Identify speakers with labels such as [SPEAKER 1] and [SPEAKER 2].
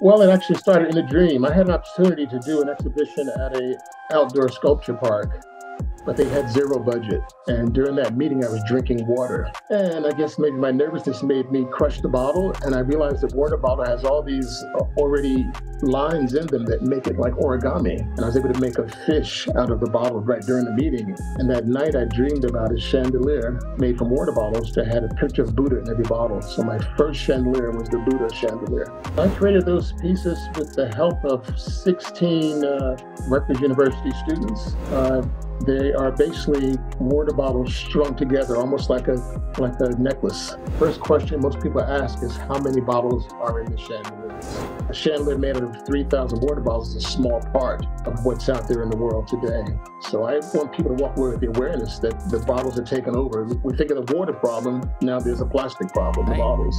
[SPEAKER 1] Well, it actually started in a dream. I had an opportunity to do an exhibition at a outdoor sculpture park but they had zero budget. And during that meeting, I was drinking water. And I guess maybe my nervousness made me crush the bottle. And I realized the water bottle has all these uh, already lines in them that make it like origami. And I was able to make a fish out of the bottle right during the meeting. And that night, I dreamed about a chandelier made from water bottles that had a picture of Buddha in every bottle. So my first chandelier was the Buddha chandelier. I created those pieces with the help of 16 uh, Rutgers University students. Uh, they are basically water bottles strung together, almost like a like a necklace. First question most people ask is how many bottles are in the chandelier? A chandelier made out of 3,000 water bottles is a small part of what's out there in the world today. So I want people to walk away with the awareness that the bottles are taking over. We think of the water problem, now there's a plastic problem, the bottles.